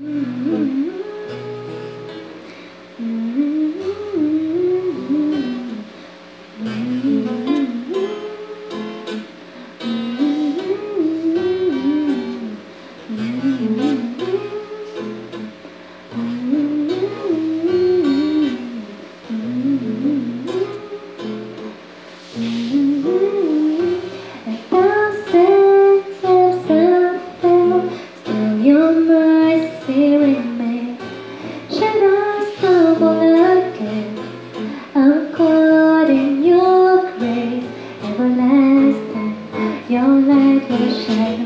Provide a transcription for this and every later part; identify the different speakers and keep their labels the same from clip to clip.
Speaker 1: Your light will shine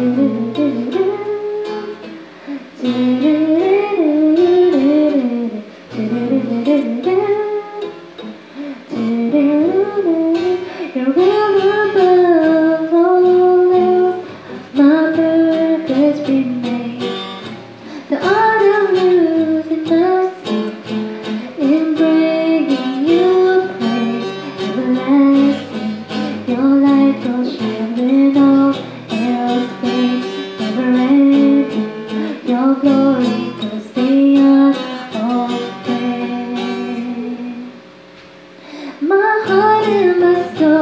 Speaker 1: You're all glory, cause they are all fair. My heart and my soul.